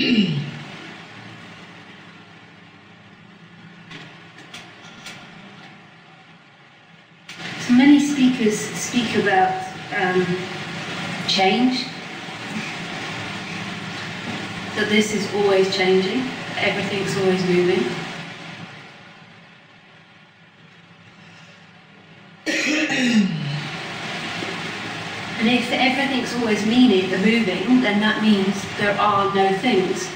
So many speakers speak about um, change, that this is always changing, everything's always moving. and if everything's always meaning, the moving, then that means there are no things.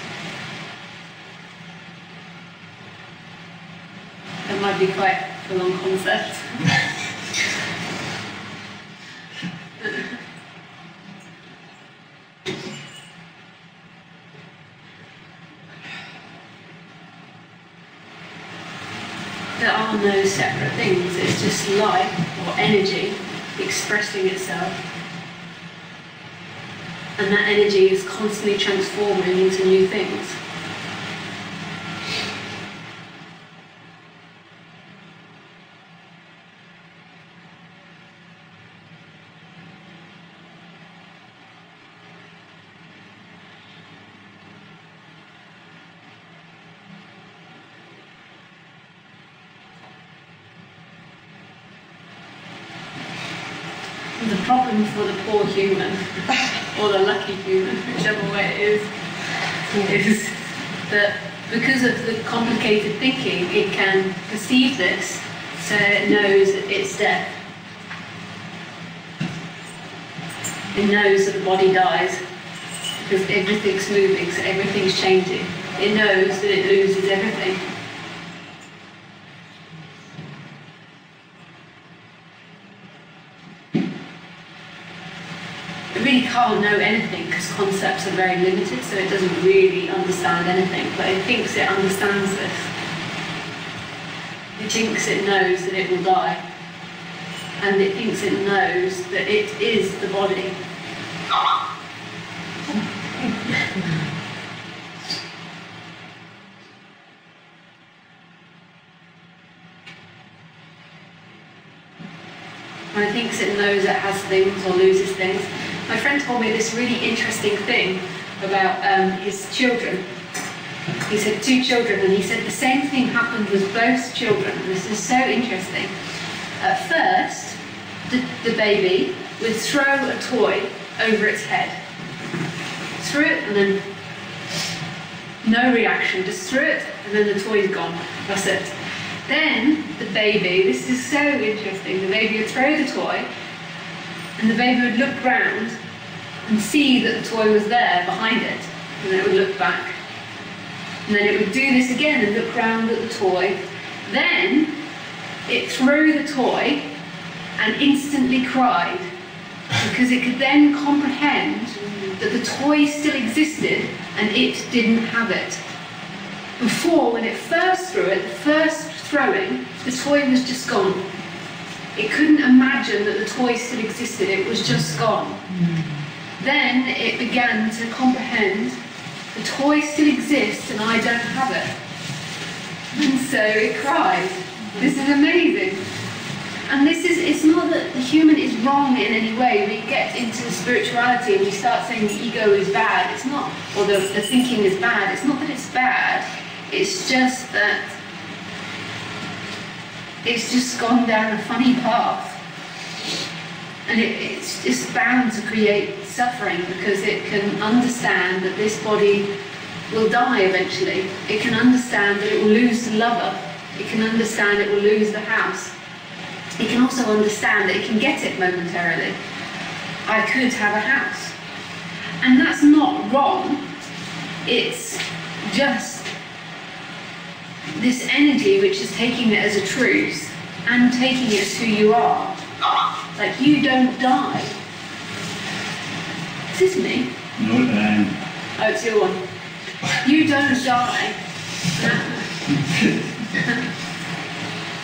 That might be quite a long concept. there are no separate things, it's just life or energy expressing itself. And that energy is constantly transforming into new things. The problem for the poor human, or the lucky human, whichever way it is, is that because of thinking, it can perceive this, so it knows it's death. It knows that the body dies because everything's moving, so everything's changing. It knows that it loses everything. It really can't know anything because concepts are very limited, so it doesn't really understand anything, but it thinks it understands this. It thinks it knows that it will die, and it thinks it knows that it is the body. and it thinks it knows it has things or loses things. My friend told me this really interesting thing about um, his children. He said two children, and he said the same thing happened with both children. This is so interesting. At first, the, the baby would throw a toy over its head. Threw it, and then no reaction, just threw it, and then the toy's gone. That's it. Then the baby, this is so interesting, the baby would throw the toy, and the baby would look round and see that the toy was there behind it, and then it would look back. And then it would do this again and look round at the toy. Then it threw the toy and instantly cried because it could then comprehend that the toy still existed and it didn't have it. Before, when it first threw it, the first throwing, the toy was just gone. It couldn't imagine that the toy still existed, it was just gone. Then it began to comprehend the toy still exists and I don't have it. And so it cried. This is amazing. And this is, it's not that the human is wrong in any way. We get into spirituality and we start saying the ego is bad. It's not, or the, the thinking is bad. It's not that it's bad. It's just that it's just gone down a funny path. And it, it's just bound to create suffering because it can understand that this body will die eventually. It can understand that it will lose the lover. It can understand it will lose the house. It can also understand that it can get it momentarily. I could have a house. And that's not wrong. It's just this energy which is taking it as a truth and taking it as who you are. Like you don't die. Is this me? No, um, Oh, it's your one. You don't die.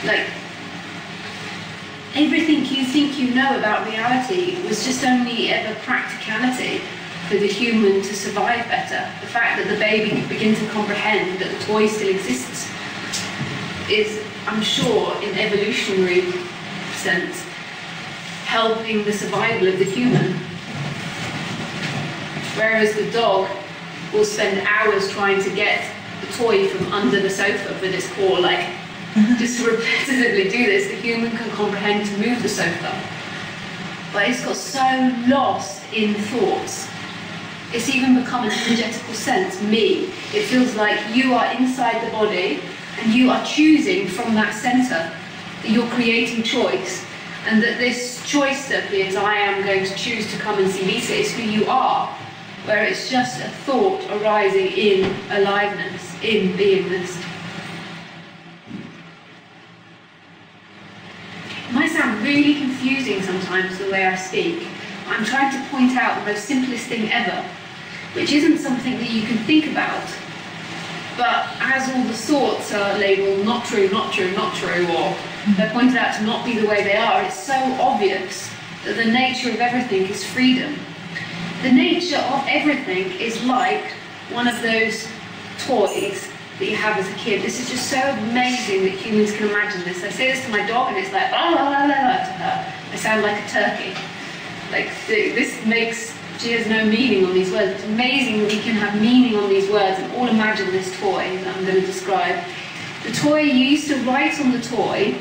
like everything you think you know about reality was just only ever practicality for the human to survive better. The fact that the baby can begin to comprehend that the toy still exists is, I'm sure, in evolutionary sense, helping the survival of the human. Whereas the dog will spend hours trying to get the toy from under the sofa with its paw, like mm-hmm. just to repetitively do this, the human can comprehend to move the sofa. But it's got so lost in thoughts. It's even become an energetical sense, me. It feels like you are inside the body and you are choosing from that center. You're creating choice. And that this choice that I am going to choose to come and see Lisa, is who you are. Where it's just a thought arising in aliveness, in beingness. It might sound really confusing sometimes the way I speak. I'm trying to point out the most simplest thing ever, which isn't something that you can think about. But as all the thoughts are labelled not true, not true, not true, or they're pointed out to not be the way they are, it's so obvious that the nature of everything is freedom. The nature of everything is like one of those toys that you have as a kid. This is just so amazing that humans can imagine this. I say this to my dog and it's like, la la la la la to her. I sound like a turkey. Like, this makes, she has no meaning on these words. It's amazing that we can have meaning on these words and all imagine this toy that I'm going to describe. The toy, you used to write on the toy,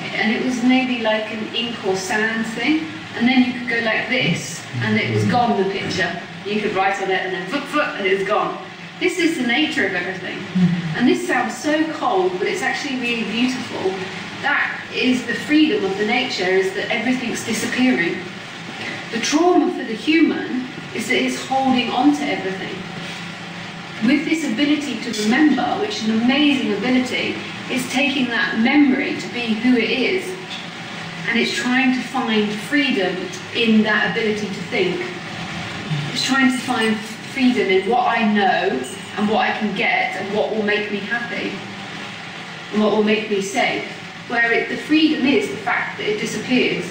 and it was maybe like an ink or sand thing, and then you could go like this, and it was gone, the picture. You could write on it, and then foot, foot, and it was gone. This is the nature of everything. Mm-hmm. And this sounds so cold, but it's actually really beautiful. That is the freedom of the nature, is that everything's disappearing. The trauma for the human is that it's holding on to everything. With this ability to remember, which is an amazing ability, it's taking that memory to be who it is, and it's trying to find freedom in that ability to think. It's trying to find freedom in what I know and what I can get and what will make me happy and what will make me safe. Where it, the freedom is the fact that it disappears.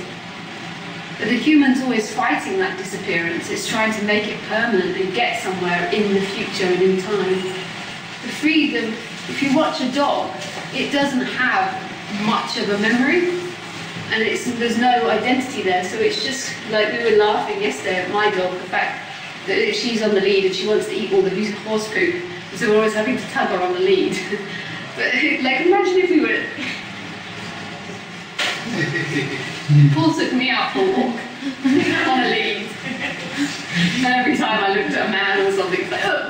But the human's always fighting that disappearance. It's trying to make it permanent and get somewhere in the future and in time. The freedom, if you watch a dog, it doesn't have much of a memory and there's no identity there. So it's just like we were laughing yesterday at my dog, the fact that she's on the lead and she wants to eat all the horse poop. So we're always having to tug her on the lead. but like imagine if we were Paul took me out for a walk on a lead. And every time I looked at a man or something, it's like, oh.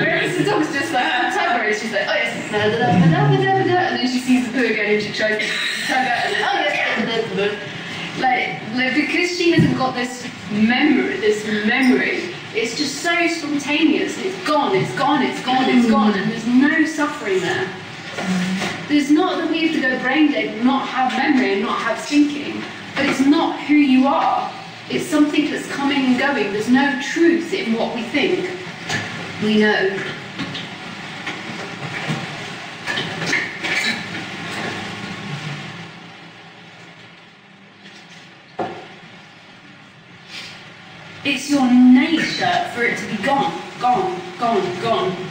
Whereas the dog's just like, tug her, and she's like, oh yes, and then she sees the poo again and she tries to tug her, and then, oh yes. Like, like, because she hasn't got this memory, this memory, it's just so spontaneous. It's gone, it's gone, it's gone, it's gone, and there's no suffering there. There's not that we have to go brain dead and not have memory and not have thinking, but it's not who you are. It's something that's coming and going. There's no truth in what we think. We know. It's your nature for it to be gone, gone, gone, gone.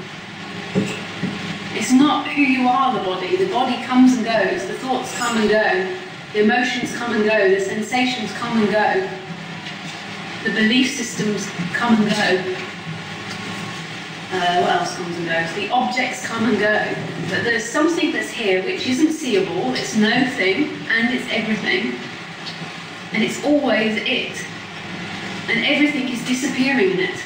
It's not who you are, the body. The body comes and goes, the thoughts come and go, the emotions come and go, the sensations come and go, the belief systems come and go. Uh, what else comes and goes? The objects come and go. But there's something that's here which isn't seeable, it's no thing, and it's everything. And it's always it and everything is disappearing in it.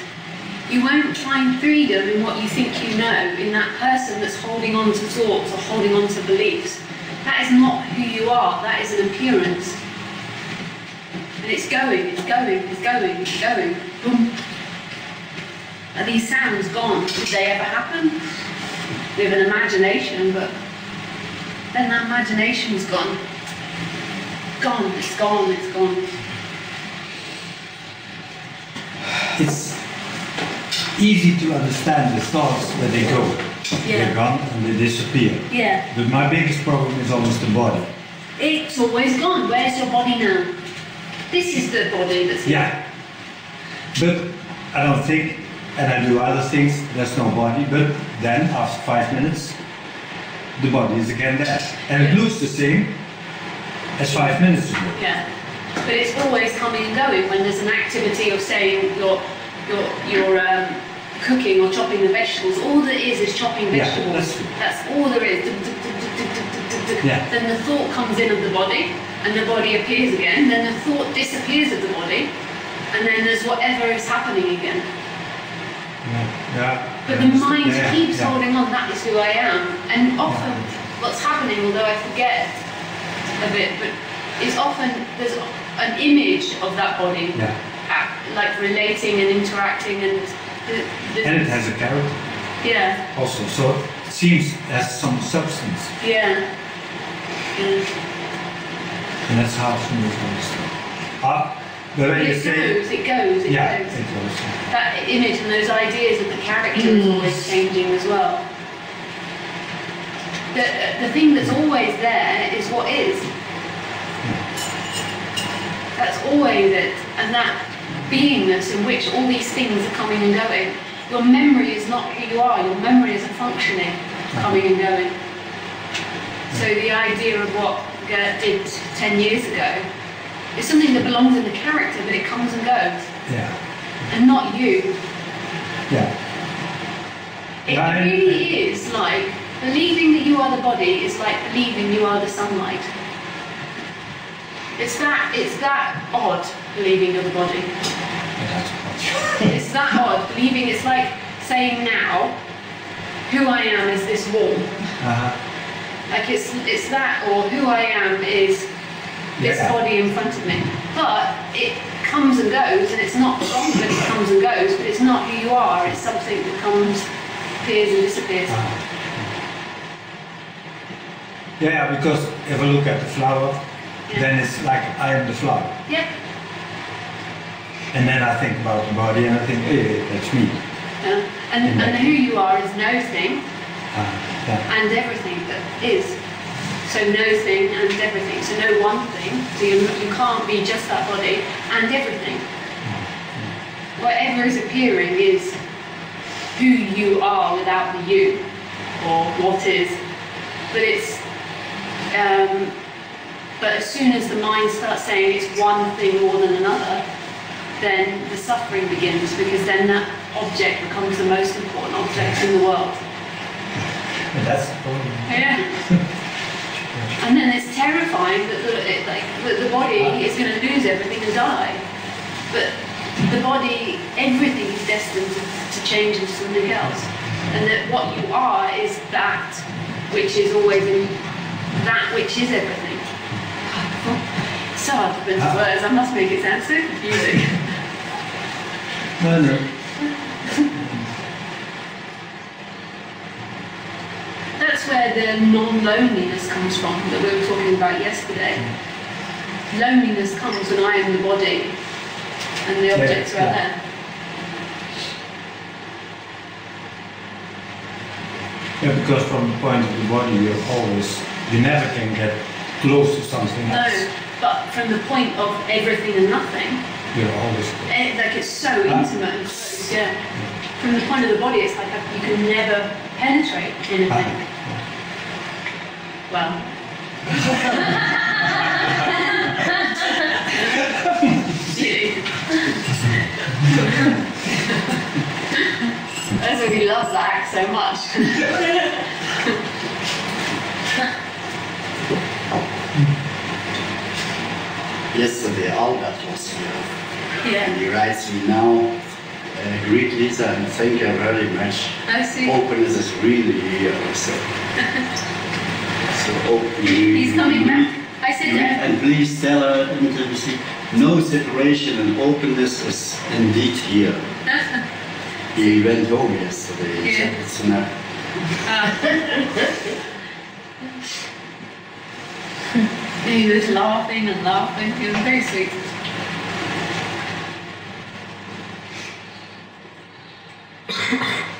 You won't find freedom in what you think you know, in that person that's holding on to thoughts or holding on to beliefs. That is not who you are, that is an appearance. And it's going, it's going, it's going, it's going. Boom. Are these sounds gone? Did they ever happen? We have an imagination, but then that imagination's gone. Gone, it's gone, it's gone. it's easy to understand the thoughts where they go. Yeah. They're gone and they disappear. Yeah. But my biggest problem is always the body. It's always gone. Where's your body now? This is the body that's Yeah. But I don't think, and I do other things, there's no body, but then after five minutes, the body is again there. And it looks the same as five minutes ago. Yeah. But it's always coming and going when there's an activity of saying you're you're you're um, cooking or chopping the vegetables. All there is is chopping Yeah, vegetables. that's. That's all there is. Yeah. Then the thought comes in of the body, and the body appears again. Then the thought disappears of the body, and then there's whatever is happening again. Yeah. yeah. But the mind Yeah, keeps yeah. holding on, that is who I am. And often what's happening, although I forget a bit, but is often there's an image of that body, Yeah. like relating and interacting and And it has a character yeah, also, so it seems it has some substance. yeah. yeah. And that's how smooth understand. Ah, the But way you it say goes, it goes, it Yeah, goes. it goes. That image and those ideas of the character is always changing as well. The, the thing that's always there is what is. That's always it. And that beingness in which all these things are coming and going. Your memory is not who you are, your memory is a functioning, coming and going. So the idea of what Gert did 10 years ago is something that belongs in the character, but it comes and goes, Yeah, and not you. yeah. It really is like believing that you are the body is like believing you are the sunlight. It's that it's that odd believing you're the body. It's that odd Leaving, it's like saying now, who I am is this wall. uh-huh. Like it's it's that or who I am is this Yeah. body in front of me. But it comes and goes and it's not wrong that it comes and goes, but it's not who you are, it's something that comes, appears and disappears. Uh-huh. Yeah, because if I look at the flower, Yeah. then it's like I am the flower. Yep. And then I think about the body and I think, hey, that's me. Yeah. And, and who you are is no thing Uh, yeah. and everything that is. So no thing and everything. So no one thing. So you, you can't be just that body and everything. Whatever is appearing is who you are without the you or what is. But it's um, but as soon as the mind starts saying it's one thing more than another, then the suffering begins because then that object becomes the most important object in the world. And that's the problem. Yeah. And then it's terrifying that the, it, like, that the body is going to lose everything and die. But the body, everything is destined to, to change into something else. And that what you are is that which is always in, that which is everything. So hard to put into ah. words, I must make it sound so confusing. No, no. That's where the non-loneliness comes from that we were talking about yesterday. Loneliness comes when I am the body and the Yeah, objects are yeah. there. Yeah, because from the point of the body, you're always, you never can get close to something else. No, but from the point of everything and nothing, You're always close. eh, like it's so intimate and close, yeah. From the point of the body, it's like you can never penetrate anything. Ah, Well. You. That's why he loves that act so much. Yesterday, Albert was here, and yeah. he writes me now, uh, greet Lisa and thank her very much. I see. Openness is really here also. so open. He's coming back. I said him, And please tell her in the see, no separation and openness is indeed here. he went home yesterday. Yeah. it's enough. he was laughing and laughing. He was very sweet. Yeah.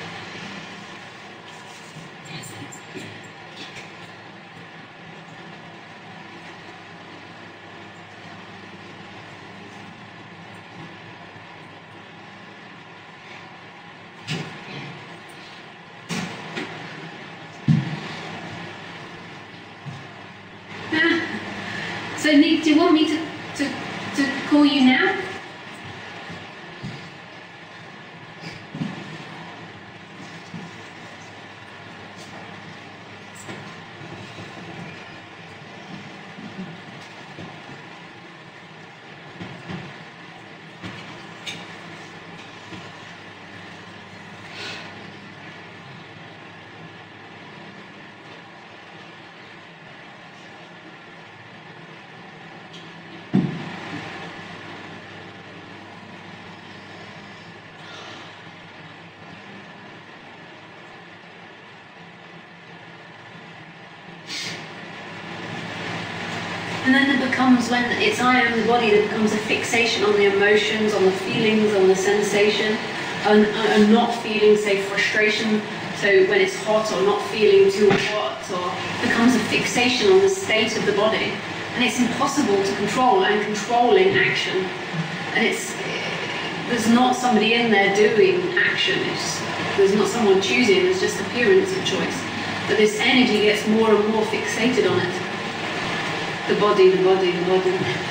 Becomes when it's I am the body that becomes a fixation on the emotions, on the feelings, on the sensation, and, and not feeling, say, frustration. So when it's hot or not feeling too hot, or becomes a fixation on the state of the body, and it's impossible to control and controlling action. And it's there's not somebody in there doing action. It's, there's not someone choosing. There's just appearance of choice. But this energy gets more and more fixated on it the body, the body, the body.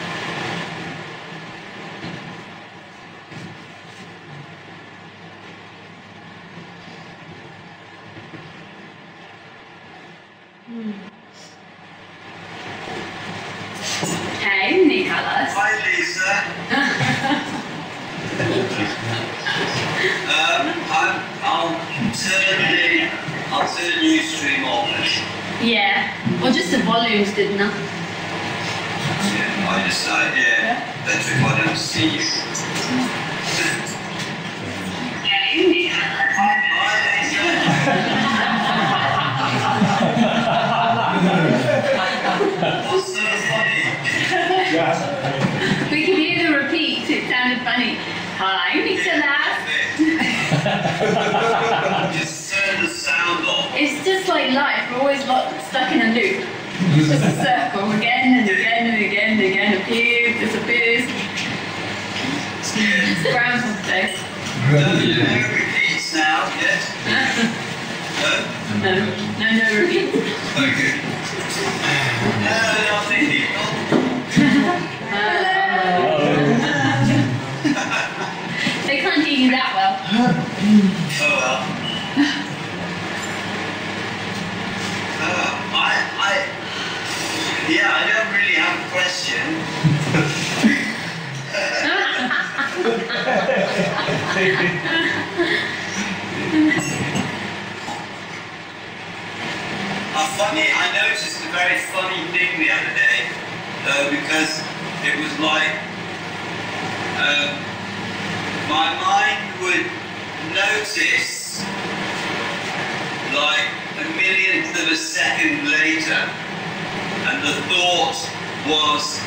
was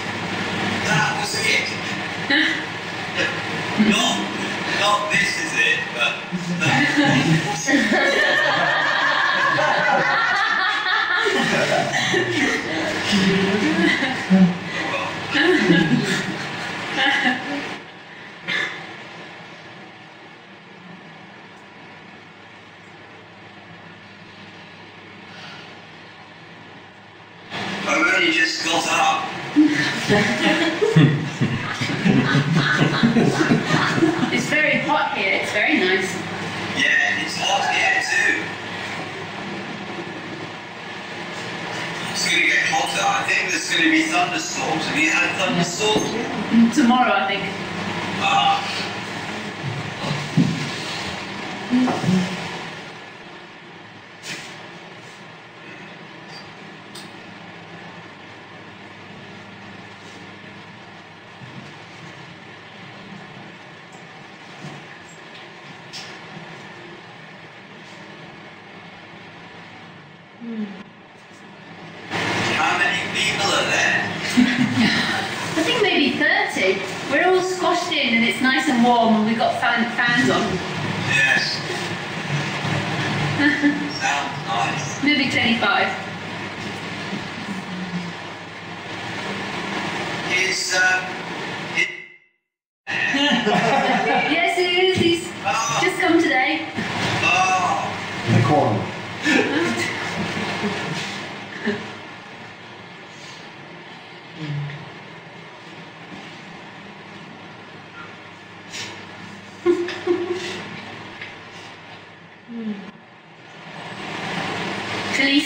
that was it. not, not this is it, but that was it.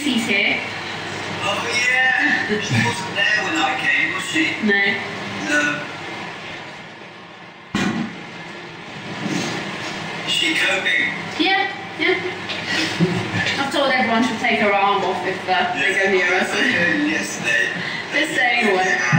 Lucy's here. Oh yeah, she wasn't there when I came, was she? No. No. Is she coping? Yeah, yeah. I've told everyone to take her arm off if uh, yes, they go near us. Yesterday. Just saying what.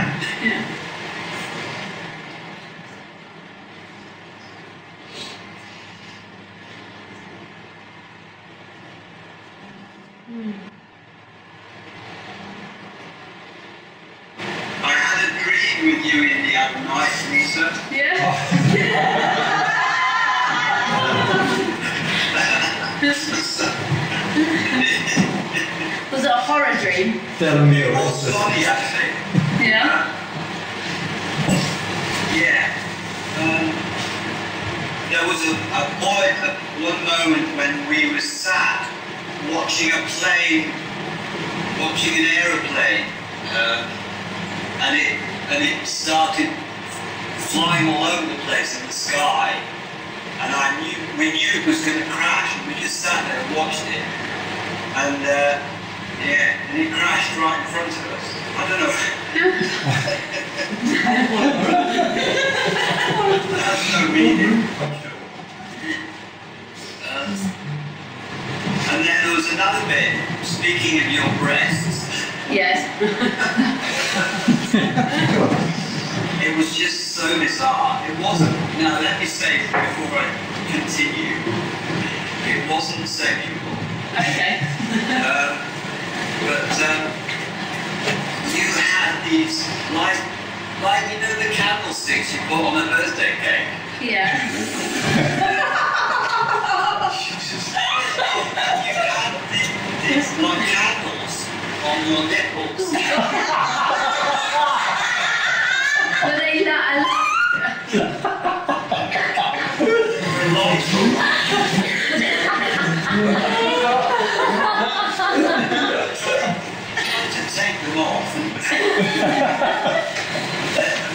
take them off and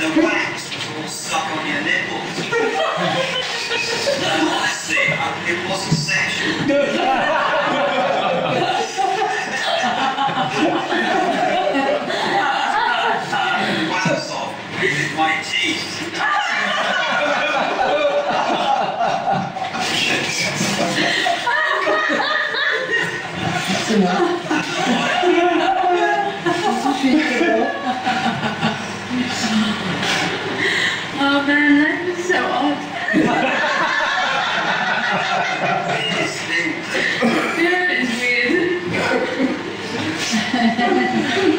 the wax was all stuck on your nipples. no, honestly, uh, it wasn't sexual. wax off with my teeth. Enough. Oh man, that is so odd. that is weird.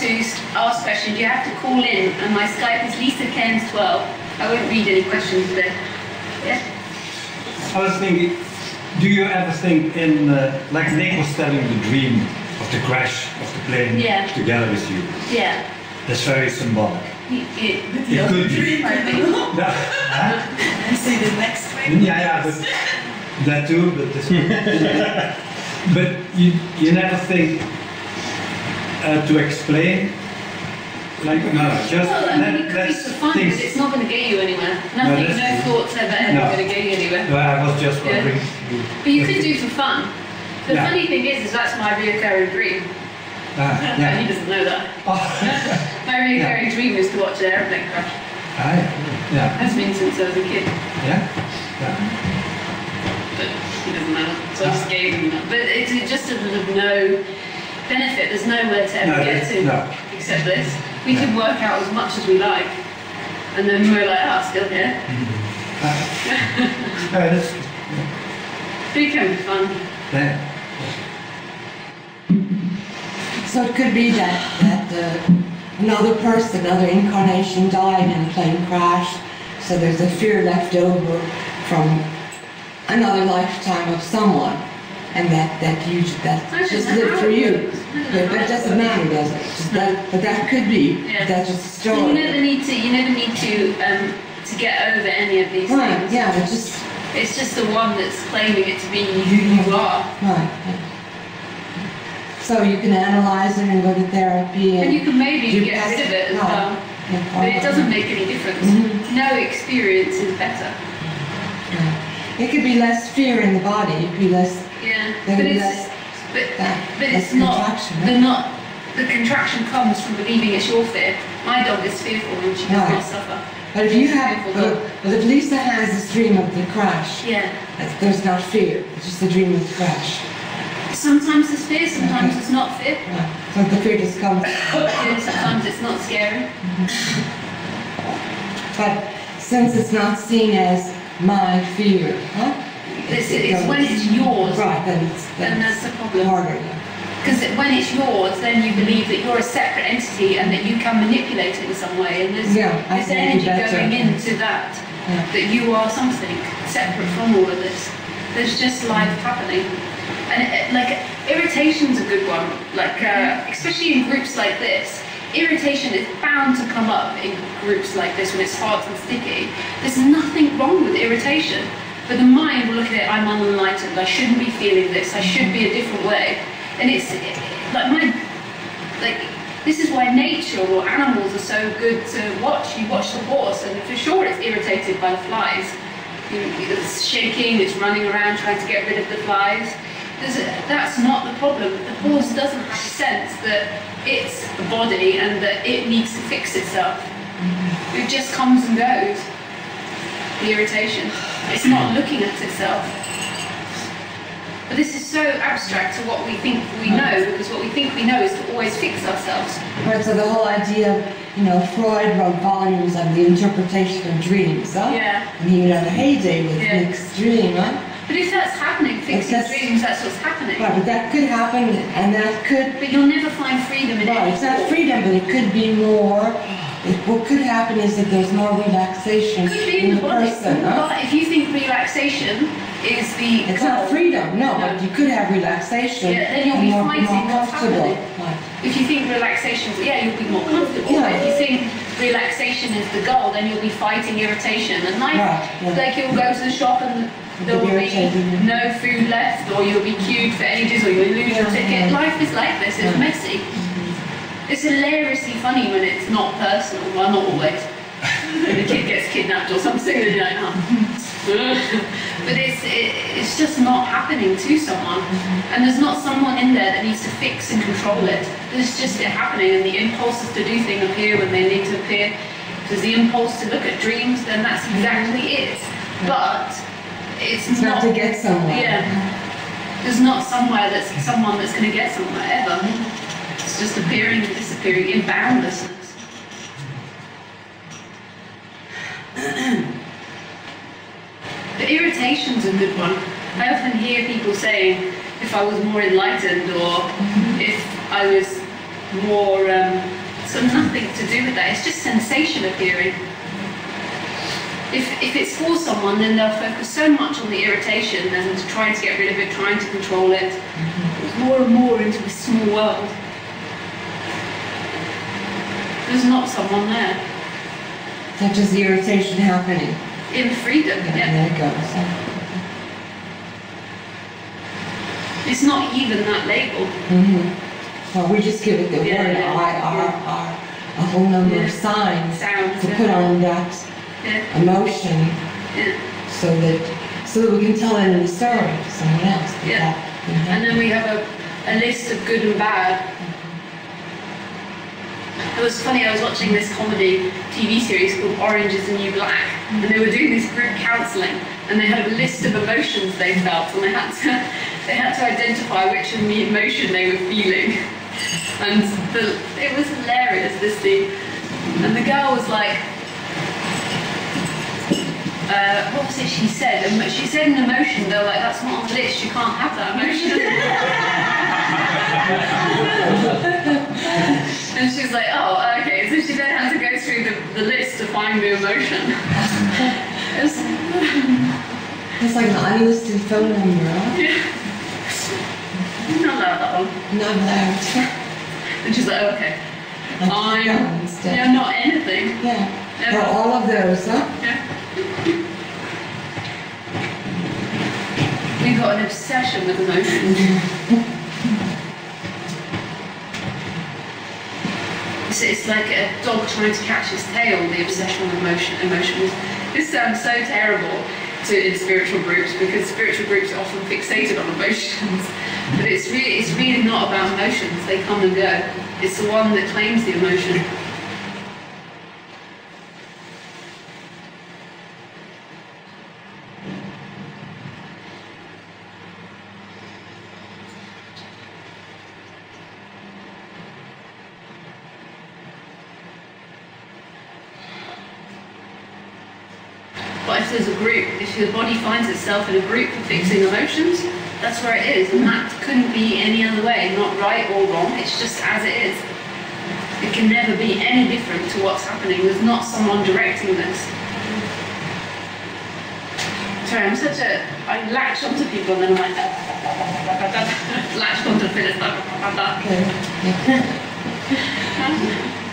to ask questions, you have to call in, and my Skype is Lisa Cairns 12. I won't read any questions there. Yeah. I was thinking, do you ever think in, uh, like Nick was telling the dream of the crash of the plane Yeah. together with you. Yeah. That's very symbolic. Y- y- It could be. I think. Yeah, huh? And see the next one. yeah, yeah, but that too, but this But you, you never think uh, to explain, like, no, just Well, I mean, let, could be let's for fun, but it's not going to get you anywhere. Nothing, that's no thoughts ever, ever No. going to get you anywhere. No, I was just Yeah. wondering. But you could do for fun. The Yeah. funny thing is, is that's my reoccurring dream. Ah, He doesn't know that. Oh, My reoccurring dream is to watch an airplane crash. ah, yeah. That's been since I was a kid. Yeah. Yeah. but he doesn't know. So I just gave him that. But it's just a of no benefit. There's nowhere to ever No, get to no. except this. We can work out as much as we like, and then we're like, ah, still here. Yeah, that's, But it can be fun. yeah. So it could be that, that uh, another person, another incarnation died in a plane crash. So there's a fear left over from another lifetime of someone. And that, that you, that just lived for you. But, know but how it doesn't matter, does it? That, but that could be. Yeah. That's just a You never need to. You never need to um, to get over any of these Right, things. yeah, but just, It's just the one that's claiming it to be who you are. right. So you can analyze it and go to therapy and. And you can maybe do get rid of it as well. Yeah, But it doesn't make any difference. Mhm. No experience is better. Yeah. It could be less fear in the body. It could be less Yeah. There But it's less- but, that. but it's not right? not the contraction comes from believing it's your fear. My dog is fearful and she does Right. not suffer. But if you have, but, but if Lisa has this dream of the crash, Yeah. that's- there's not fear. It's just a dream of the crash. Sometimes it's fear, sometimes Okay. it's not fear. Right. So the fear just comes. Sometimes it's not scary. But since it's not seen as my fear, huh? It's, it's when it's yours. Right, then it's Then that's the problem. harder. yeah. Because when it's yours, then you believe that you're a separate entity and that you can manipulate it in some way. And there's Yeah, this energy going into that, Yeah. that you are something separate from all of this. There's just life happening. And it, like irritation's a good one. Like uh, especially in groups like this, irritation is bound to come up in groups like this when it's hot and sticky. There's nothing wrong with irritation. But the mind will look at it, I'm unenlightened, I shouldn't be feeling this, I should be a different way. And it's like my, like, this is why nature or animals are so good to watch. You watch the horse, and for sure it's irritated by the flies. It's shaking, it's running around trying to get rid of the flies. A, that's not the problem. The horse doesn't have a sense that it's a body and that it needs to fix itself. It just comes and goes. The irritation. It's not looking at itself. But this is so abstract to what we think we know, because what we think we know is to always fix ourselves. Right, so the whole idea of, you know, Freud wrote volumes on the interpretation of dreams, huh? Yeah. And he had a heyday with Yeah. mixed dream, huh? But if that's happening, fixing that's- dreams, that's what's happening. Right, but that could happen, and that could, But you'll never find freedom in right, it. it's not freedom, but it could be more, it, what could happen is that there's more relaxation Could be in the the body. person, huh? But if you think relaxation is the It's not freedom, no, No. but you could have relaxation. Yeah, then you'll be more- fighting more comfortable. Right. If you think relaxation, yeah, you'll be more comfortable. Yeah. But if you think relaxation is the goal, then you'll be fighting irritation. And like, Right, yeah. like you'll go to the shop and there will be no food left, or you'll be queued for ages, or you'll lose your ticket. Life is like this. It's messy. It's hilariously funny when it's not personal. Well, not always. when the kid gets kidnapped or something, and you're like, but it's it, it's just not happening to someone, and there's not someone in there that needs to fix and control it. It's just it happening, and the impulses to do things appear when they need to appear. There's the impulse to look at dreams, then that's exactly it. But it's, It's not to get somewhere. Yeah. There's not somewhere that's someone that's going to get somewhere ever. Just appearing and disappearing in boundlessness. The irritation's a good one. I often hear people saying, if I was more enlightened or if I was more, um, so nothing to do with that. It's just sensation appearing. If, if it's for someone, then they'll focus so much on the irritation and trying to get rid of it, trying to control it, more and more into a small world. There's not someone there. Such as the irritation happening. In freedom, Yeah, yeah. there it goes. It's not even that label. Mhm. Well, we just give it the Yeah, word, yeah, I, R, R, a whole number of signs Sounds, to put on that emotion yeah. so that so that we can tell it in the story to someone else. Yeah. that- mhm. And then we have a, a list of good and bad. It was funny, I was watching this comedy TV series called Orange is the New Black, and they were doing this group counselling, and they had a list of emotions they felt, and they had to, they had to identify which of the emotion they were feeling. And the, it was hilarious, this scene. And the girl was like, uh, what was it she said? Emo- She said an emotion, they were like, that's not on the list, you can't have that emotion. and she's like, oh, okay. So she then had to go through the, the list to find the emotion. It It's like an unlisted phone number, huh? not allowed that one. Not allowed. And she's like, okay. Like I'm, that yeah, not anything. Yeah. Yeah. Well, all of those, huh? Yeah. We've got an obsession with emotions. It's, it's like a dog trying to catch its tail, the obsession with emotion, emotions. This sounds so terrible to, in spiritual groups because spiritual groups are often fixated on emotions. But it's really, it's really not about emotions, they come and go. It's the one that claims the emotion. But if there's a group, if your body finds itself in a group for fixing emotions, that's where it is. And that couldn't be any other way, not right or wrong, it's just as it is. It can never be any different to what's happening. There's not someone directing this. Sorry, I'm such a. I latch onto people and then I'm like. latched onto Phyllis. Okay.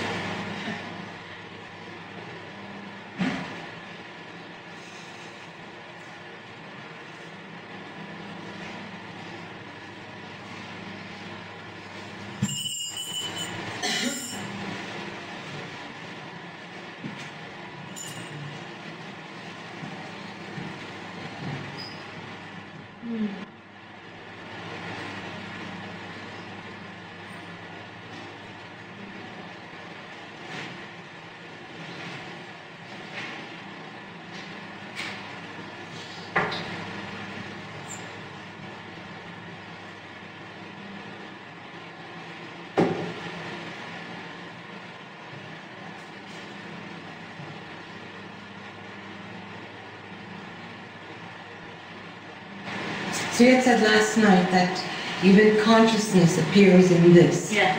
So you had said last night that even consciousness appears in this. Yeah.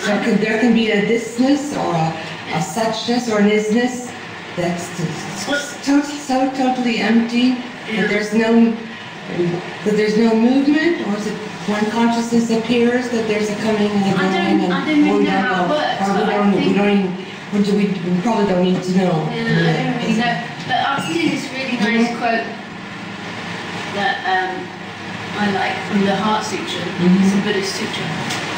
So could, there can be a thisness or a, a suchness or an isness that's so, so totally empty that there's no that there's no movement, or is it when consciousness appears that there's a coming and a going? don't- and I don't we know how it works, Or we don't, we don't even, or do we, we probably don't need to know. Yeah, I don't really know. But I'll see this really mm-hmm. nice quote that um, I like from the Heart Sutra. It's a Buddhist sutra.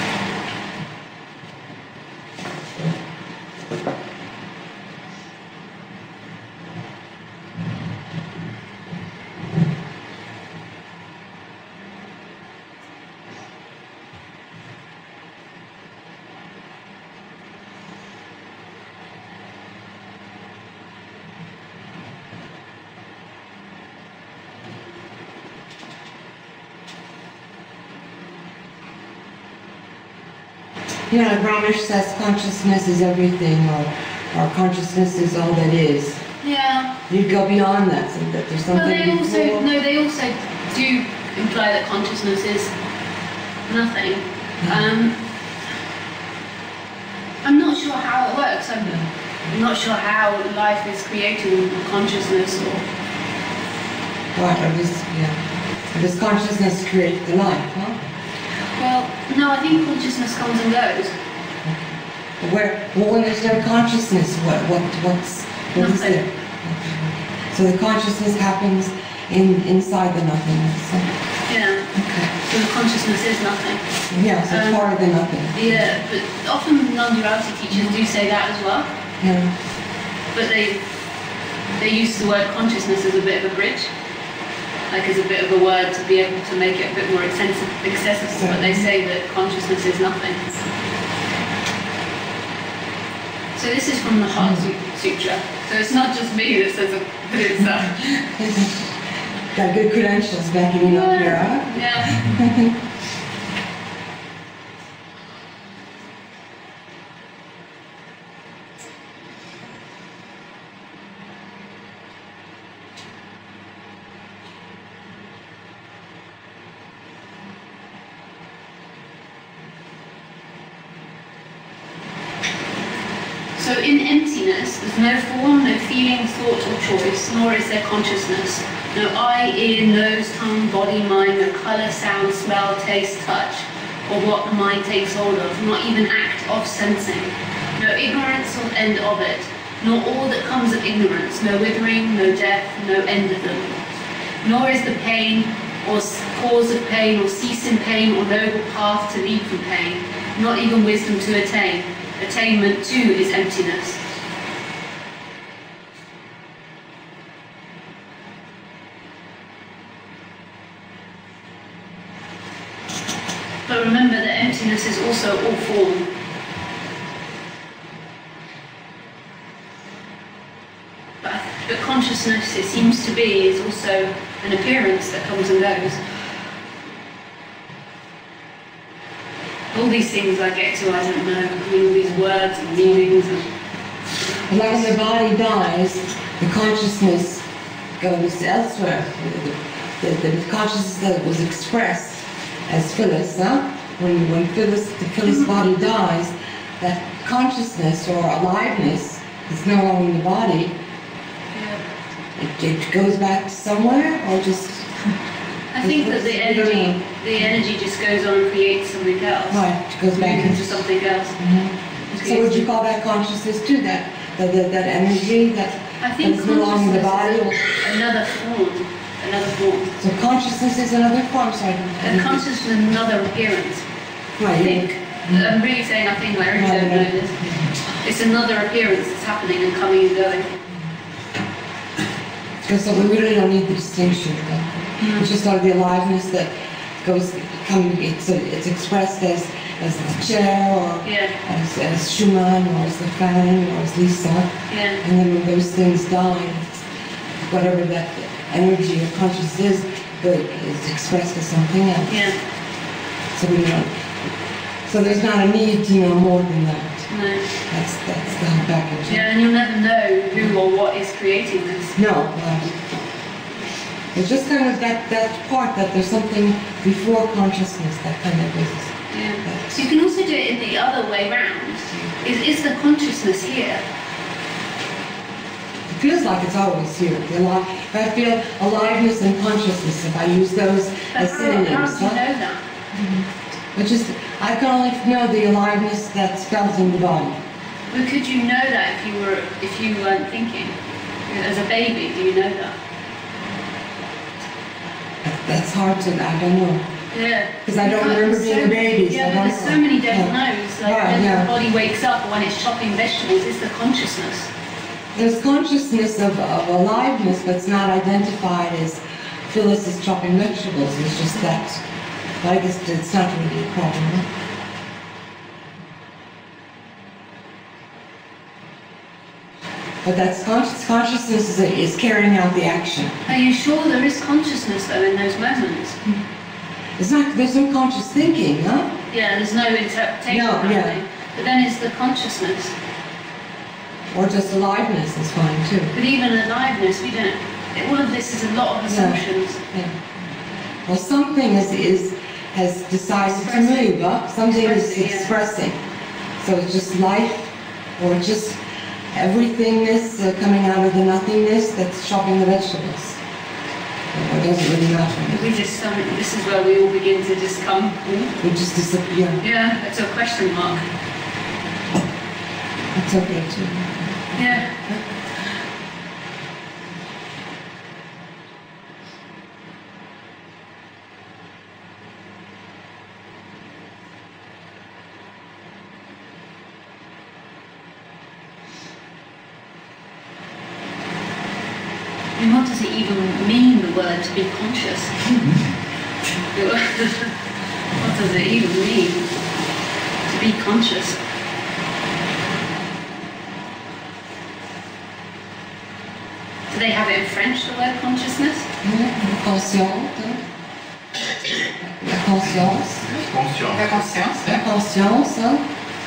You know, Ramesh says consciousness is everything, or, or consciousness is all that is. Yeah. You'd go beyond that, so that there's But something they also before. no, they also do imply that consciousness is nothing. Um, I'm not sure how it works. I'm, I'm not sure how life is created with consciousness or Right, or does, yeah. Does consciousness create the life, huh? No. I think consciousness comes and goes. Where, well, when there's no consciousness, what, what, what's, what is there? So the consciousness happens in, inside the nothingness. so- Yeah. Okay. So the consciousness is nothing. Yeah, so Um, part of the nothing. Yeah, but often non-duality teachers do say that as well. Yeah. But they they use the word consciousness as a bit of a bridge, like as a bit of a word to be able to make it a bit more accessi- accessible. But they say that consciousness is nothing. So this is from the Heart Sutra. So it's not just me that says it, but it's uh, Got good credentials backing you up here, huh? yeah. So in emptiness, there's no form, no feeling, thought, or choice, nor is there consciousness. No eye, ear, nose, tongue, body, mind, no colour, sound, smell, taste, touch, or what the mind takes hold of, not even act of sensing. No ignorance or end of it, nor all that comes of ignorance, no withering, no death, no end of them. Nor is the pain, or cause of pain, or cease in pain, or noble path to lead from pain, not even wisdom to attain. Attainment too is emptiness. But remember that emptiness is also all form. But, but consciousness, it seems to be, is also an appearance that comes and goes. All these things I get to, I don't know. I mean, all these words and meanings and And like when the body dies, the consciousness goes elsewhere. The, the, the consciousness that was expressed as Phyllis, huh? When, when Phyllis, the Phyllis mm-hmm. body dies, that consciousness or aliveness is no longer in the body. It, it goes back somewhere or just, I think that the energy, the energy just goes on and creates something else. Right, it goes back into something else. Mhm. So would you call that consciousness too, that, that, that that energy that I think that's belonging the body? is another form, another form. So consciousness is another form, so I And consciousness is another appearance. I Right, think. yeah. I'm really saying I think, Larry, don't know this. It's another appearance that's happening and coming and going. Because so we really don't need the distinction. though. It's just sort of the aliveness that goes, come, it's, it's expressed as, as the chair or Yeah, as, as Schumann or as the fan or as Lisa. yeah, And then when those things die, whatever that energy or consciousness is, but is expressed as something else. yeah. So we don't. So there's not a need to know more than that. No. That's that's the whole package. Yeah, and you'll never know who or what is creating this. No. Uh, it's just kind of that that part that there's something before consciousness that kind of is. Yeah. So you can also do it in the other way round. Is, is the consciousness here? it feels like it's always here. I feel aliveness and consciousness, if I use those But as how, synonyms, how do you know that? But just I can only know the aliveness that's felt in the body. But could you know that if you were if you weren't thinking? As a baby, do you know that? That- That's hard to. I don't know. Yeah. Because I don't remember being a baby, so Yeah, but don't there's so many don't Yeah. knows. Like Right, when yeah. the body wakes up when it's chopping vegetables, it's the consciousness. There's consciousness of, of aliveness, but it's not identified as Phyllis is chopping vegetables. It's just that. I guess it's not really a problem. But that's conscious, consciousness is, is carrying out the action. Are you sure there is consciousness though in those moments? Hmm. It's not, there's no conscious thinking, huh? Yeah, there's no interpretation. No, yeah. But then it's the consciousness. Or just aliveness is fine too. But even aliveness, we don't. All of this is a lot of assumptions. Yeah. Well, something is, is has decided Expressing. to move, huh? Something is Expressing, yeah. So it's just life, or just everythingness uh, coming out of the nothingness that's chopping the vegetables. It doesn't really matter. We just, um, this is where we all begin to just come. We just disappear. Yeah, it's a question mark. It's okay too. Yeah. And what does it even mean, the word to be conscious? what does it even mean to be conscious? Do they have it in French, the word consciousness? Yeah, Consciente. hein? La conscience. Conscience, La conscience. La conscience. hein?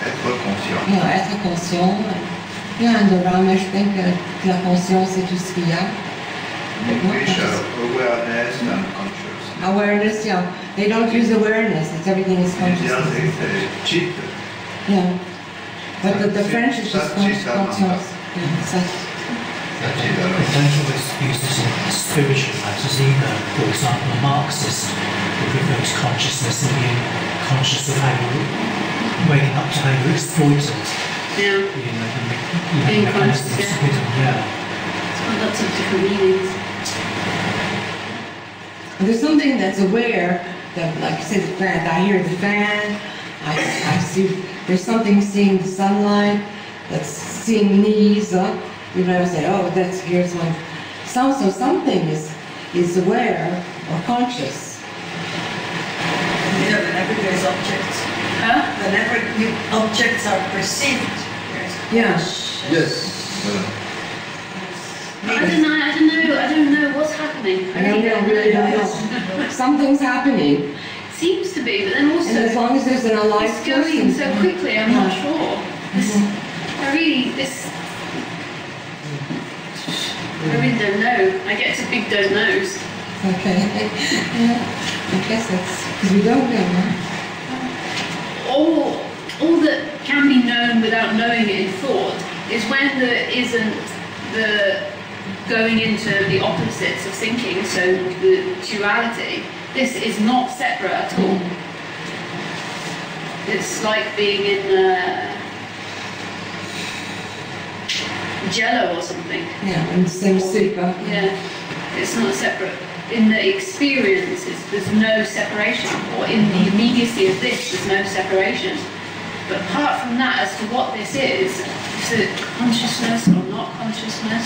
être conscient. Yeah, être conscient. Yeah, and the Ramesh think uh, que la conscience est tout ce qu'il y a. In English, awareness and consciousness. Awareness, yeah. They don't use awareness, it's everything is In India, they consciousness. say. Yeah. But the, the French is just sat- conscious. sat- conscience. Yeah, sat- They don't always use it in spiritual matters either. For example, a Marxist would refer to consciousness and being conscious of how you waking up to how you're exploited. Yeah. You know, the, you know, Being the conscious, yeah. hidden, yeah. It's got lots of different meanings. There's something that's aware that, like I said, the fan, I hear the fan, I, I see, there's something seeing the sunlight, that's seeing knees, uh, you know, I say, oh, that's, here's one. So, so something is, is aware or conscious. You know, whenever there's objects, Huh? whenever you, objects are perceived, there's Yeah. Yes. I don't know, I don't know, I don't know what's happening. I don't know, really don't know. Something's happening, Seems to be, but then also and as long as there's an alive it's going person. so quickly, I'm not sure. This, I really, this, I really don't know. I get to big don't knows. Okay, yeah, I guess that's, because we don't know, huh? all all that can be known without knowing it in thought is when there isn't the going into the opposites of thinking, so the duality, This is not separate at all. It's like being in uh, Jello or something. Yeah, and same super. Yeah, it's not separate. In the experiences, there's no separation, or in the immediacy of this, there's no separation. But apart from that, as to what this is, is it consciousness or not consciousness?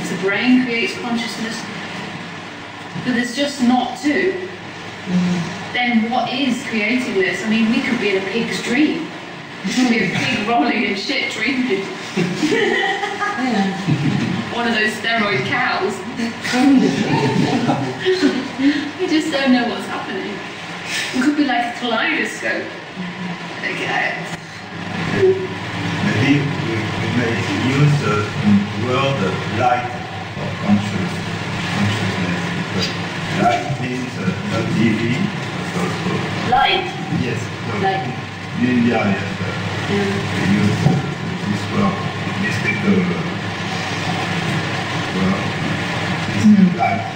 If the brain creates consciousness, but there's just not two. Then what is creating this? I mean, we could be in a pig's dream. We could be a pig rolling in shit dreaming. One of those steroid cows. We just don't know what's happening. It could be like a kaleidoscope. Maybe we, we may use the word light of conscious, consciousness because light means uh, not TV, but also Light. yes. So Light. in India, yes, uh, we use uh, this word, mystical uh, word, is light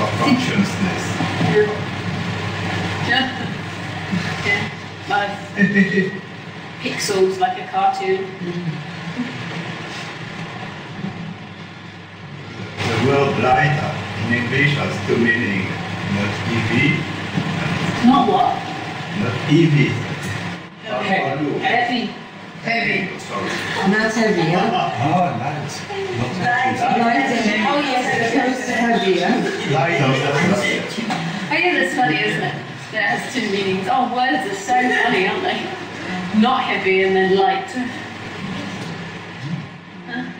of consciousness. Yeah. Yeah. Pixels, like a cartoon. The word light uh, in English has two meanings, not EV, Not what? not EV. Heavy. Heavy. Sorry. And that's heavy, huh? Oh, nice. Not that Light and Oh yes. opposed to heavy, huh? Light of the I think that's funny, isn't it? That has two meanings. Oh, words are so funny, aren't they? Not heavy and then light. Huh?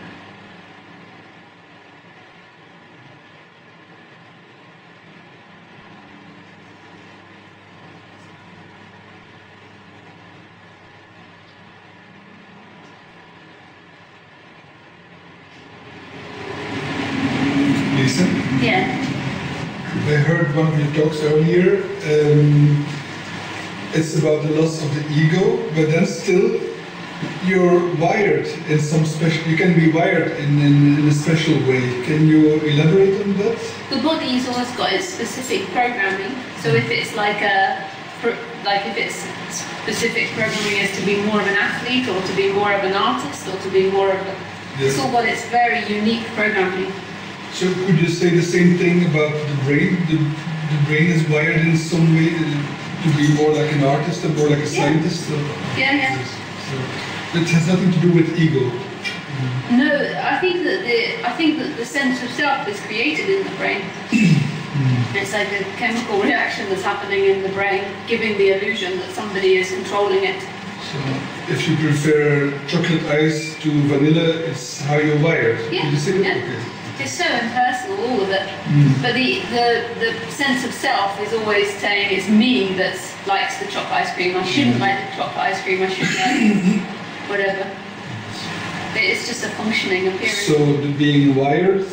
Lisa, Yeah. I heard one of your talks earlier. Um, it's about the loss of the ego, but then still you're wired in some special. You can be wired in, in, in a special way. Can you elaborate on that? The body body's always got its specific programming. So if it's like a, like if it's specific programming is to be more of an athlete or to be more of an artist or to be more of a, it's Yes. all got its very unique programming. So could you say the same thing about the brain? The, the brain is wired in some way to be more like an artist and more like a Yeah. scientist. or- Yeah, yeah. So it has nothing to do with ego. No, I think that the I think that the sense of self is created in the brain. Mm. it's like a chemical reaction that's happening in the brain, giving the illusion that somebody is controlling it. So if you prefer chocolate ice to vanilla, it's how you're wired. Yeah, Did you say that? yeah. Okay. It's so impersonal, all of it. But the, the the sense of self is always saying it's me that likes the chocolate ice cream. I shouldn't hmm. like the chocolate ice cream. I shouldn't like whatever. It's just a functioning appearance. So the being wired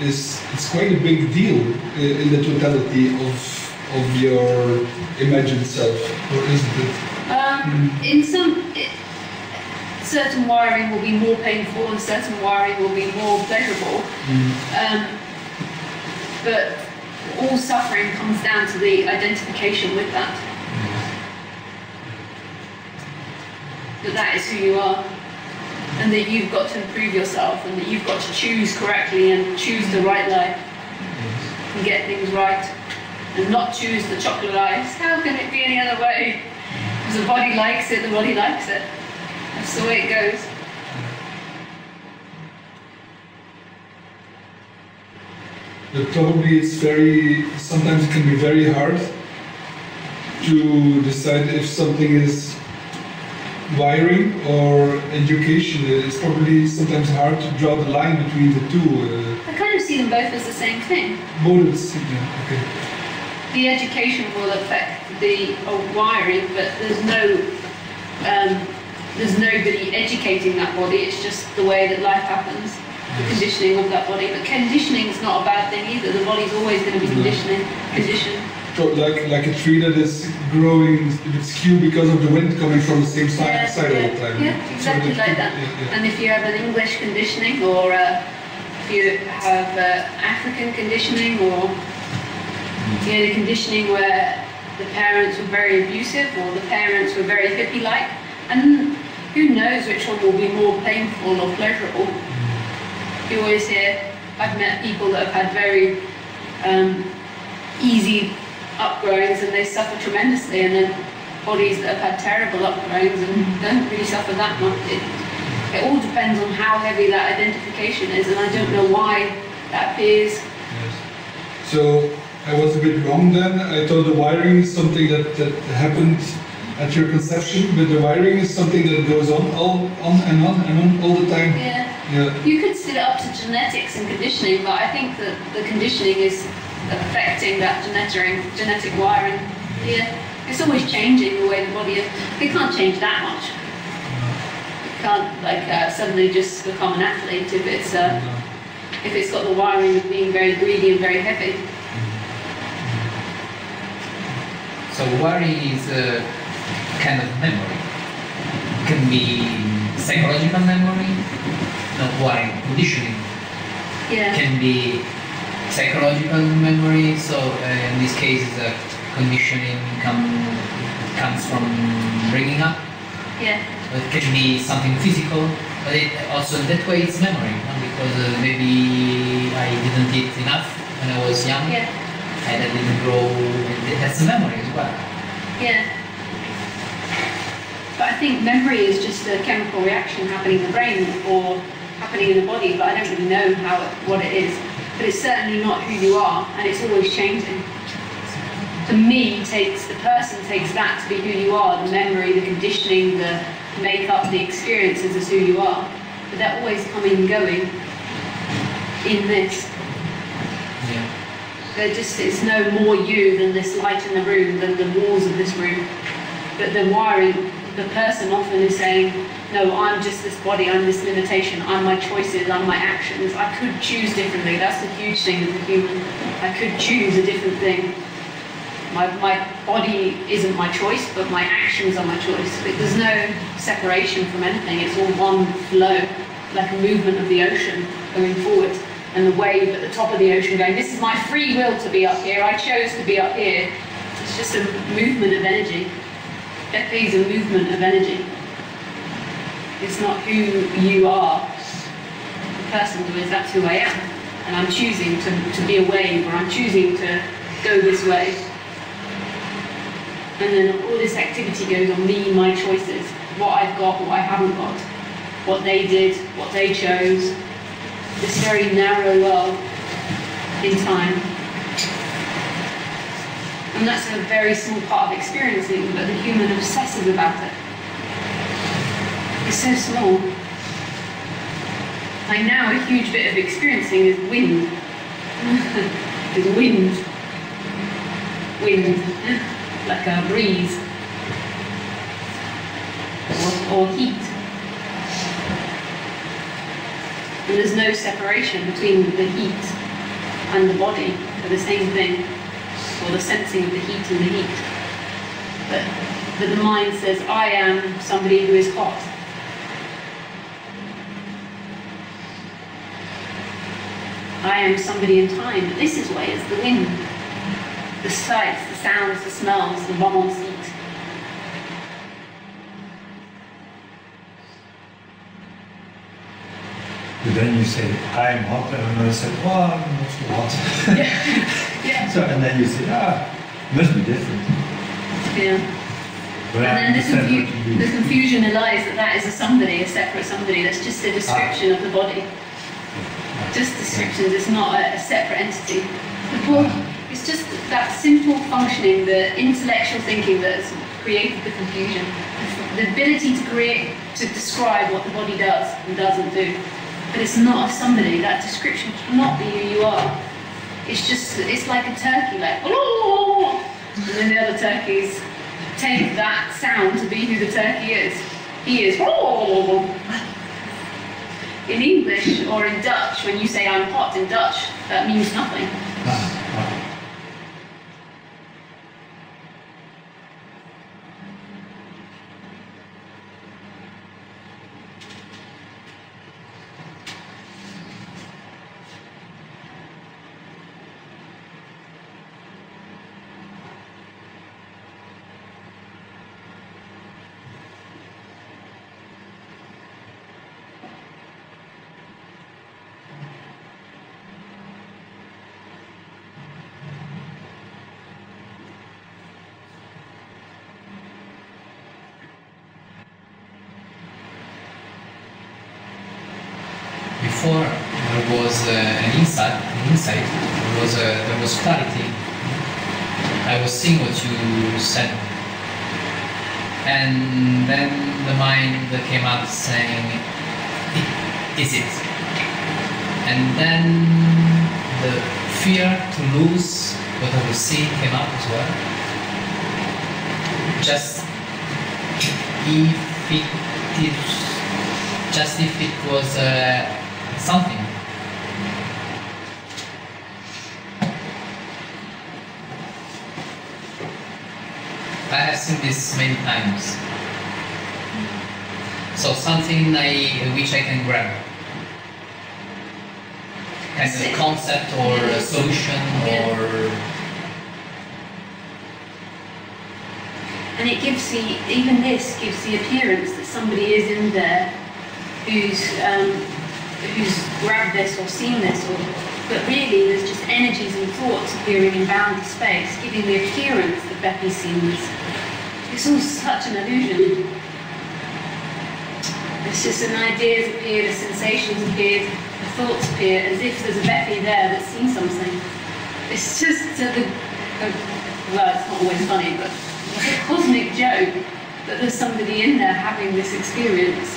is it's quite a big deal in the totality of of your imagined self, or isn't it? Um, hmm. in some, it, certain wiring will be more painful and certain wiring will be more pleasurable. Um, but all suffering comes down to the identification with that. That that is who you are. And that you've got to improve yourself and that you've got to choose correctly and choose the right life and get things right and not choose the chocolate ice. How can it be any other way? Because the body likes it, the body likes it. That's the way it goes. But probably it's very sometimes it can be very hard to decide if something is wiring or education. It's probably sometimes hard to draw the line between the two. Uh, I kind of see them both as the same thing. both same. Okay. The education will affect the wiring, but there's no, um, there's nobody educating that body. It's just the way that life happens, the conditioning of that body. But conditioning is not a bad thing either. The body's always going to be conditioning, conditioned. So like like a tree that is growing a bit skew because of the wind coming from the same side, Yeah, side all the time. yeah, exactly that- like that. yeah, yeah. And if you have an English conditioning or uh, if you have uh, African conditioning or You know, the conditioning where the parents were very abusive or the parents were very hippie-like, and who knows which one will be more painful or pleasurable. You always hear, I've met people that have had very um, easy upgrowings and they suffer tremendously, and then bodies that have had terrible upgrowings and don't really suffer that much. It, it all depends on how heavy that identification is, and I don't know why that appears. Yes. So I was a bit wrong then. I thought the wiring is something that, that happened at your conception, but the wiring is something that goes on all on and on and on all the time. Yeah. Yeah. You could set it up to genetics and conditioning, but I think that the conditioning is affecting that genetic genetic wiring. Yeah, it's always changing the way the body is. It can't change that much. It can't like uh, suddenly just become an athlete if it's uh, if it's got the wiring of being very greedy and very heavy. So worry is a kind of memory. It can be psychological memory, not worry, conditioning. Yeah. Can be psychological memory. So uh, in this case, the conditioning come, comes from bringing up. Yeah. It can be something physical, but it also that way it's memory because uh, maybe I didn't eat enough when I was young Yeah. and I didn't grow. That's a memory as well. Yeah. I think memory is just a chemical reaction happening in the brain or happening in the body, but I don't really know how it, what it is. But it's certainly not who you are, and it's always changing. The me takes, the person takes that to be who you are, the memory, the conditioning, the makeup, the experiences as who you are. But they're always coming and going in this. Yeah. There just is no more you than this light in the room, than the walls of this room. But the wiring, the person often is saying, no, I'm just this body, I'm this limitation, I'm my choices, I'm my actions. I could choose differently. That's the huge thing as a human. I could choose a different thing. My, my body isn't my choice, but my actions are my choice. But there's no separation from anything. It's all one flow, like a movement of the ocean going forward, and the wave at the top of the ocean going, this is my free will to be up here. I chose to be up here. It's just a movement of energy. Is a movement of energy. It's not who you are. The person who is, that's who I am. And I'm choosing to, to be a wave, or I'm choosing to go this way. And then all this activity goes on me, my choices, what I've got, what I haven't got, what they did, what they chose. This very narrow world in time. And that's a very small part of experiencing, but the human obsesses about it. It's so small. Like now, a huge bit of experiencing is wind. is wind. Wind. Like a breeze. Or, or heat. And there's no separation between the heat and the body. They're the same thing. Or the sensing of the heat and the heat. But, but the mind says, I am somebody who is hot. I am somebody in time, but this is why it's the wind, the sights, the sounds, the smells, the bomb on seat. But then you say, I am hot, and another said, well, I'm not so hot. So, and then you say, ah, must be different. Yeah. But And then the, confu- the confusion lies that that is a somebody, a separate somebody. That's just a description of the body. Just descriptions. It's not a, a separate entity. The point, it's just that simple functioning, the intellectual thinking that has created the confusion. The ability to create, to describe what the body does and doesn't do. But it's not a somebody. That description cannot be who you are. It's just, it's like a turkey, like, and then the other turkeys take that sound to be who the turkey is. He is. In English or in Dutch, when you say I'm hot in Dutch, that means nothing. before there was uh, an insight, an insight. There was a, there was clarity. I was seeing what you said, and then the mind that came up saying, "Is it?" And then the fear to lose what I was seeing came up as well. Just if it just if it was uh, something. I have seen this many times. So something I, which I can grab. Kind of a concept or a solution or And it gives the, even this gives the appearance that somebody is in there who's, um, who's grabbed this or seen this, or, but really there's just energies and thoughts appearing in bounded space, giving the appearance that Becky's seen this. It's all such an illusion. It's just an ideas appear, the sensations appear, the thoughts appear, as if there's a Becky there that's seen something. It's just a, a, well, it's not always funny, but it's a cosmic joke that there's somebody in there having this experience.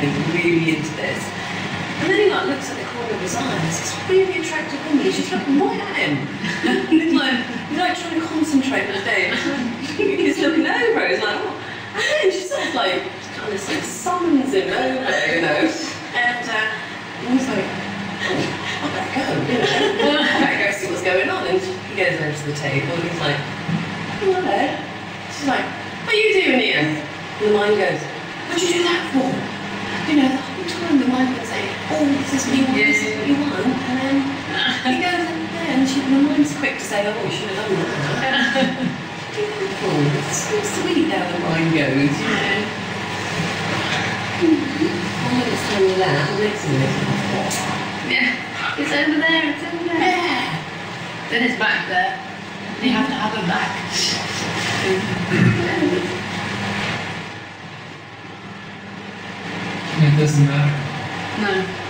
He's really into this. And then he like looks at the corner of his eye and this really attractive woman. She's looking right at him. he's like, he's like trying to concentrate on the day. he's looking over. He's like. And then she sort of like kind of like summons him over, you know. And uh, he's like, oh, I better go, you know. I better go see what's going on. And he goes over to the table and he's like, hello. She's like, what are you doing here? And the mind goes, what'd you do that for? You know, the whole time the mind would say, oh, this is what you want, this is what you want. And then he goes in there and she, the mind's quick to say, oh, you should have done that. Beautiful. It's so sweet how the mind goes, you know. One minute's time with that, the next minute, Yeah. It's over there, it's over there. yeah. Then it's back there. And you have to have it back. It doesn't matter. No.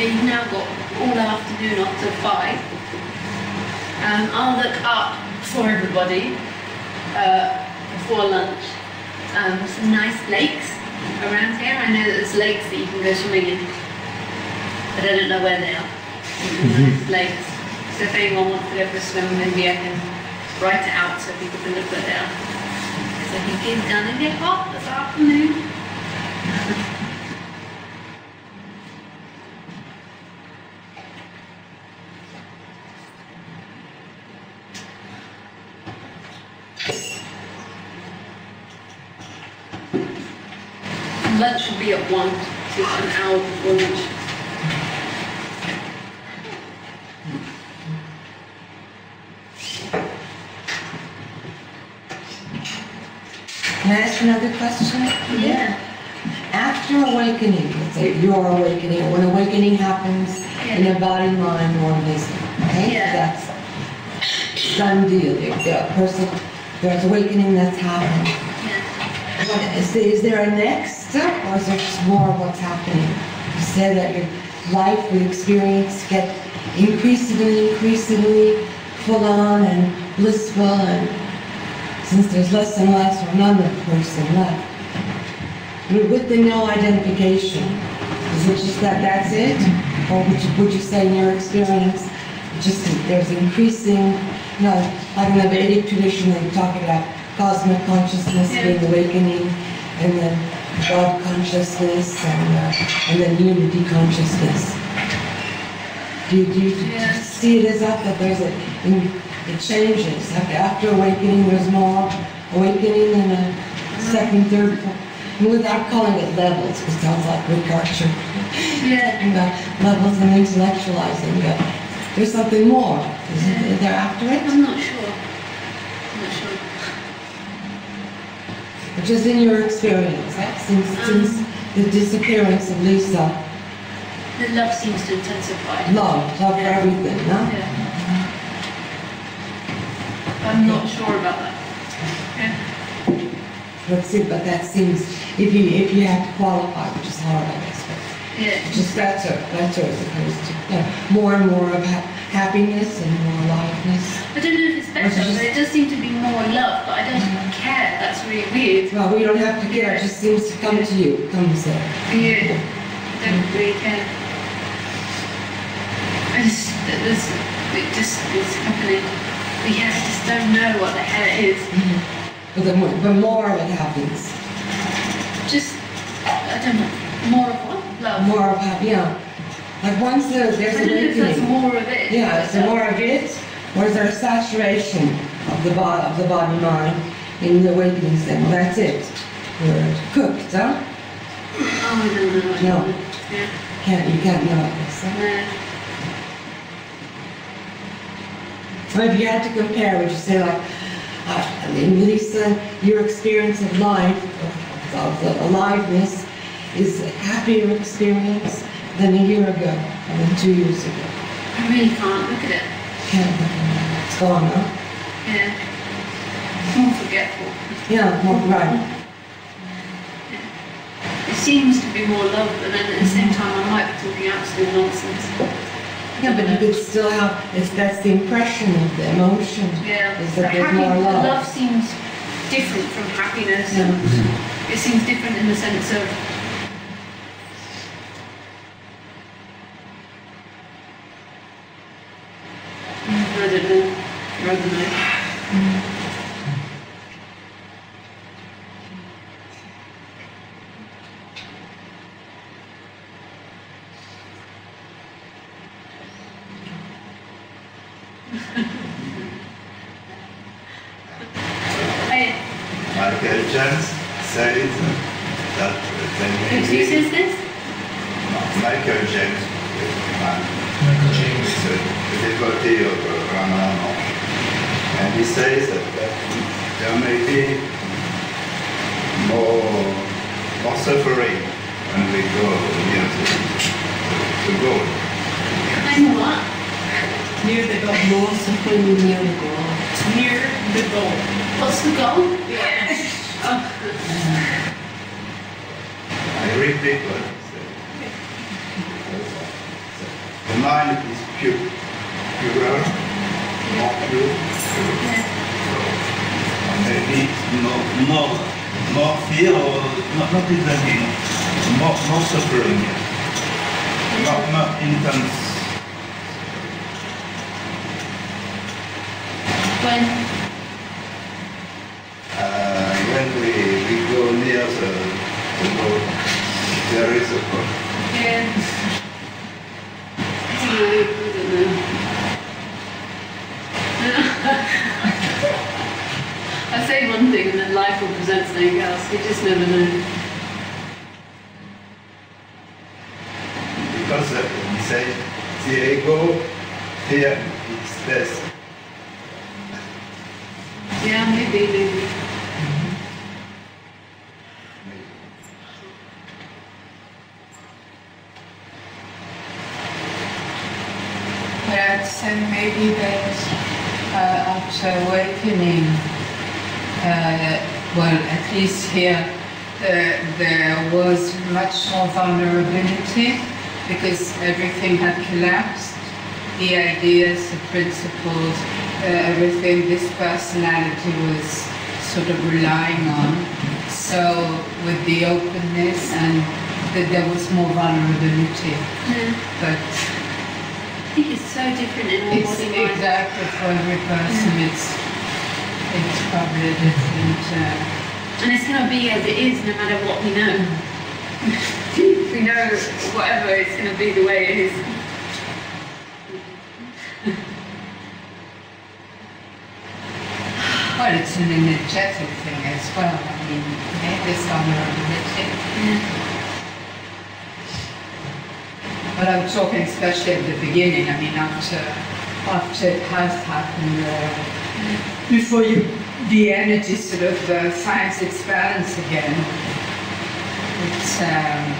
You've now got all afternoon up till five. Um, I'll look up for everybody uh, before lunch. Um, some nice lakes around here. I know that there's lakes that you can go swimming in, but I don't know where they are. Nice lakes. So if anyone wants to go for a swim, maybe I can write it out so people can look it down. So I think it's gonna get hot this afternoon. Lunch will be at one, so it's an hour before lunch. Can I ask another question? Yeah. After awakening, let's say your awakening, when awakening happens in the body, mind, organism, okay? Yeah. That's done deal. If the person, there's awakening that's happened. Yeah. What, is, there, is there a next or is there just more of what's happening? You said that your life, your experience get increasingly, increasingly full on and blissful and since there's less and less or none of person left. With the no identification, is it just that that's it? Or would you, would you say in your experience, just there's increasing, you know, like in the Vedic tradition, they talk about cosmic consciousness being awakening, and then God consciousness, and, uh, and then unity consciousness. Do you, do you Yeah. see it as that, that there's a, in- it changes, after, after awakening, there's more awakening and a second, third, fourth, and without calling it levels, because it sounds like Archer, Yeah. talking about levels and intellectualizing, but there's something more, is it, there after it? I'm not sure. I'm not sure. Just in your experience, since, um, since the disappearance of Lisa, The love seems to intensify. love, love for everything, no? Yeah. I'm not sure about that. Yeah. Let's see, but that seems, if you, if you have to qualify, which is hard, I guess, Yeah. just better, better as opposed to, you know, more and more of ha- happiness and more aliveness. I don't know if it's better, but it does seem to be more love, but I don't mm-hmm. Care. That's really weird. Well, we don't have to care, it just seems to come to you, it comes there. Yeah. I don't really care. I just, this, it just is happening. We have, just don't know what the hell it is. Mm-hmm. But the more, the more of it happens, Just, I don't know, more of what? Love. more of hap, yeah. Like once there, I there's if that's awakening. more of it. Yeah, is there more of it, or is there a saturation of the body, of the body mind in the awakening state? Well, that's it. We're cooked, huh? Oh, I don't know. I No. Yeah. Can't, you can't know this. huh? No. So if you had to compare, would you say like, uh, in Lisa, your experience of life, of, of the aliveness, is a happier experience than a year ago, or than two years ago? I really can't look at it. Can't, it's gone, huh? Yeah. More forgetful. Yeah, more right. It seems to be more love, but then at the same time I might be talking absolute nonsense. Yeah, but you could still have, it's, that's the impression of the emotion, Yeah. is that there's more love. love seems different from happiness. Yeah. It seems different in the sense of I don't know. Ideas, the principles, uh, everything, this personality was sort of relying on. So with the openness and that there was more vulnerability. But I think it's so different in all it's exactly for every person. It's it's probably a different. Uh, And it's going to be as it is no matter what we know. if we know whatever, it's going to be the way it is. Well, it's an energetic thing as well. I mean, this vulnerability. But I'm talking especially at the beginning. I mean, after after it has happened, uh, before you the energy sort of uh, finds its balance again. It's um,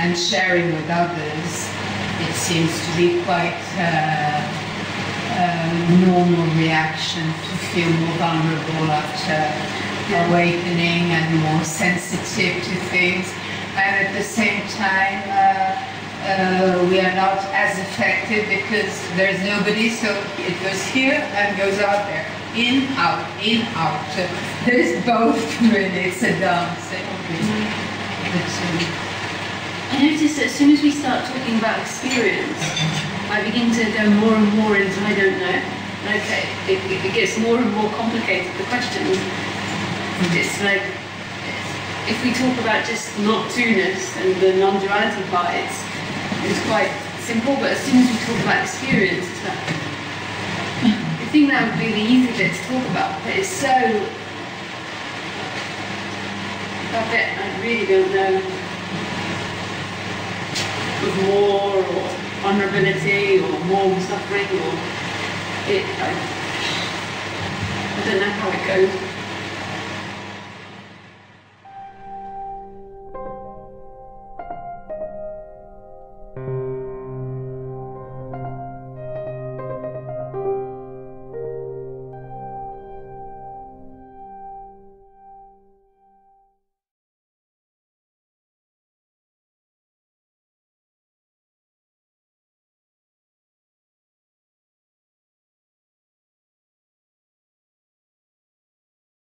and sharing with others. It seems to be quite. Uh, um, normal reaction to feel more vulnerable after awakening and more sensitive to things. And at the same time, uh, uh, we are not as affected because there's nobody, so it goes here and goes out there. In, out, in, out. So there's both really, it's a dance. I notice that as soon as we start talking about experience, I begin to go more and more into I don't know. Okay, it, it gets more and more complicated. The questions, it's like if we talk about just not two-ness and the non-duality part, it's, it's quite simple. But as soon as we talk about experience, it's like I think that would be the easy bit to talk about. But it's so that bit I really don't know with more or vulnerability or more suffering or it I, I don't know how it goes.